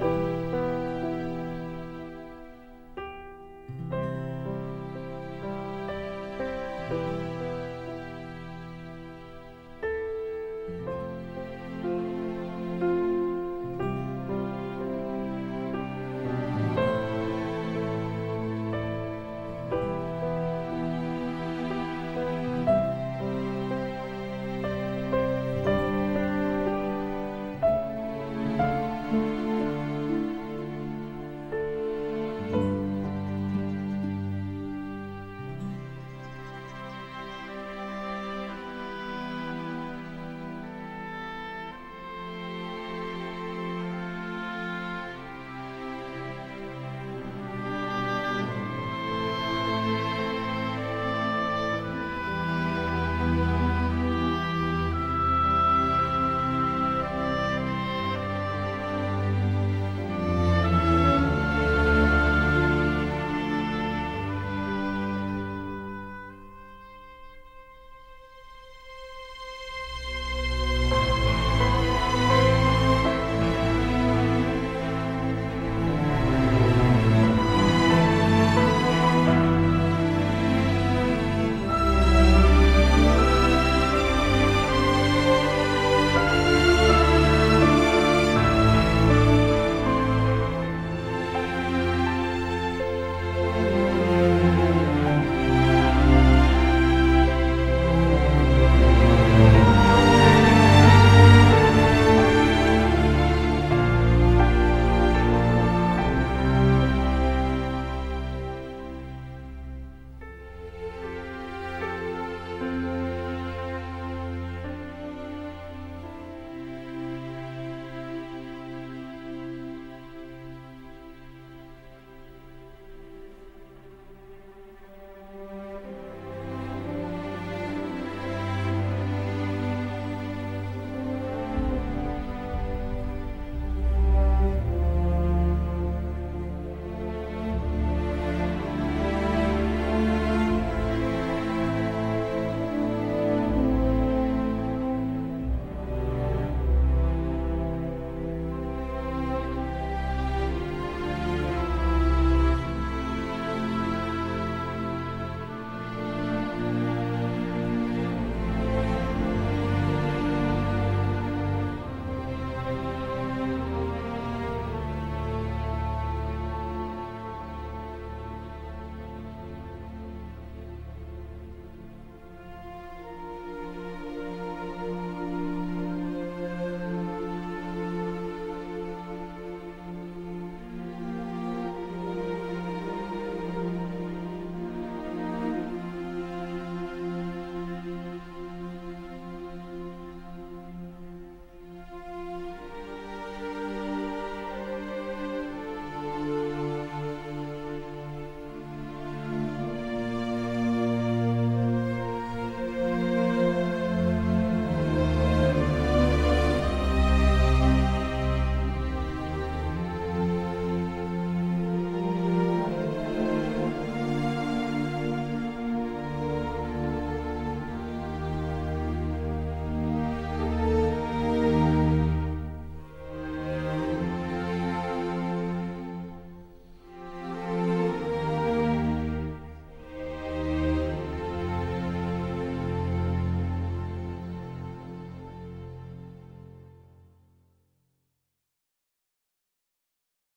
Bye.